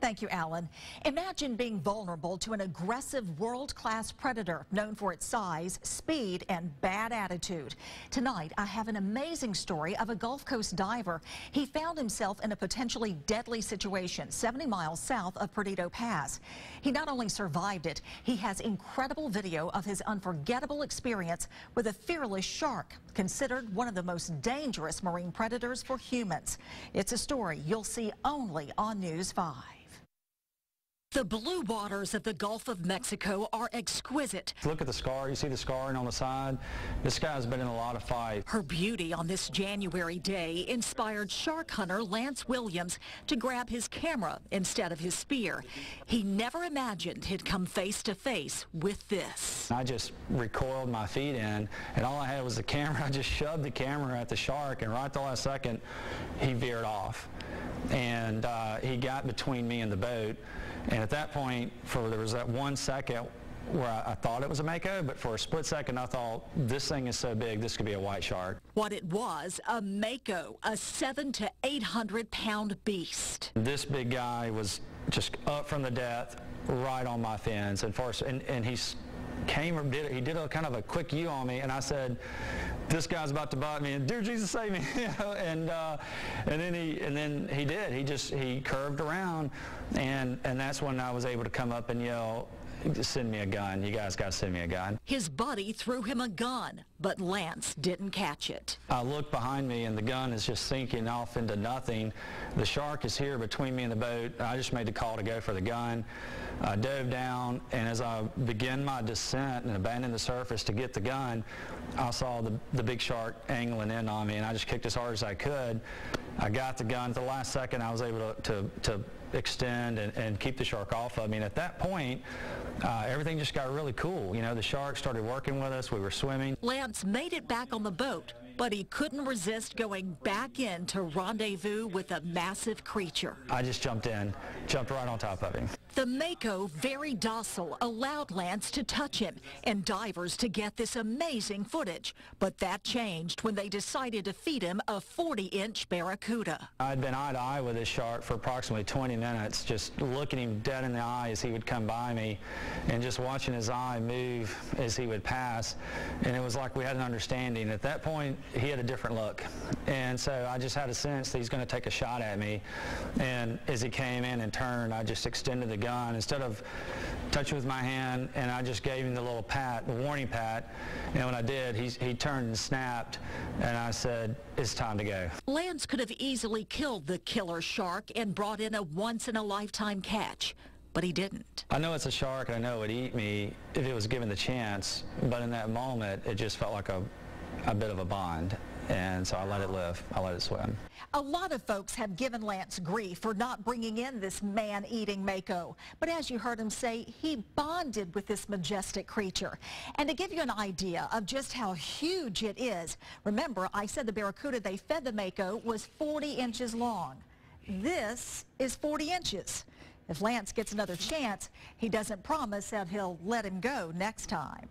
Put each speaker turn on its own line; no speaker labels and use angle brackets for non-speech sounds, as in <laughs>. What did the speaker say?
Thank you, Alan. Imagine being vulnerable to an aggressive world-class predator known for its size, speed, and bad attitude. Tonight, I have an amazing story of a Gulf Coast diver. He found himself in a potentially deadly situation 70 miles south of Perdido Pass. He not only survived it, he has incredible video of his unforgettable experience with a fearless shark, considered one of the most dangerous marine predators for humans. It's a story you'll see only on News 5. The blue waters of the Gulf of Mexico are exquisite.
Look at the scar. You see the scarring on the side? This guy's been in a lot of fights.
Her beauty on this January day inspired shark hunter Lance Williams to grab his camera instead of his spear. He never imagined he'd come face to face with this.
I just recoiled my feet in, and all I had was the <laughs> camera. I just shoved the camera at the shark, and right at the last second, he veered off. And uh, he got between me and the boat. And at that point, for there was that one second where I, I, thought it was a mako, but for a split second I thought this thing is so big this could be a white shark.
What it was, a mako, a seven to 800 pound beast.
This big guy was just up from the depth, right on my fins, and, for, and, and he's came or did he did a kind of a quick U on me, and I said, "This guy's about to bite me," and dear Jesus, save me! <laughs> and uh, and then he and then he did. He just he curved around, and and that's when I was able to come up and yell, send me a gun. You guys got to send me a gun.
His buddy threw him a gun, but Lance didn't catch it.
I look behind me and the gun is just sinking off into nothing. The shark is here between me and the boat. I just made the call to go for the gun. I dove down and as I began my descent and abandoned the surface to get the gun, I saw the, the big shark angling in on me and I just kicked as hard as I could. I got the gun. At the last second, I was able to, to, to extend and, and, keep the shark off of me. And at that point, uh, everything just got really cool. You know, the shark started working with us. We were swimming.
Lance made it back on the boat, but he couldn't resist going back in to rendezvous with a massive creature.
I just jumped in, jumped right on top of him.
The Mako, very docile, allowed Lance to touch him and divers to get this amazing footage. But that changed when they decided to feed him a 40-inch barracuda.
I'd been eye to eye with this shark for approximately 20 minutes, just looking him dead in the eye as he would come by me and just watching his eye move as he would pass. And it was like we had an understanding. At that point, he had a different look. And so I just had a sense that he's going to take a shot at me. And as he came in and turned, I just extended the gun. Instead of touching with my hand, and I just gave him the little pat, the warning pat. And when I did, he, he turned and snapped, and I said, it's time to go.
Lance could have easily killed the killer shark and brought in a once-in-a-lifetime catch but he didn't.
I know it's a shark and I know it would eat me if it was given the chance, but in that moment it just felt like a, a bit of a bond and so I let it live. I let it swim.
A lot of folks have given Lance grief for not bringing in this man-eating Mako. But as you heard him say, he bonded with this majestic creature. And to give you an idea of just how huge it is, remember I said the barracuda they fed the Mako was 40 inches long. This is 40 inches. If Lance gets another chance, he doesn't promise that he'll let him go next time.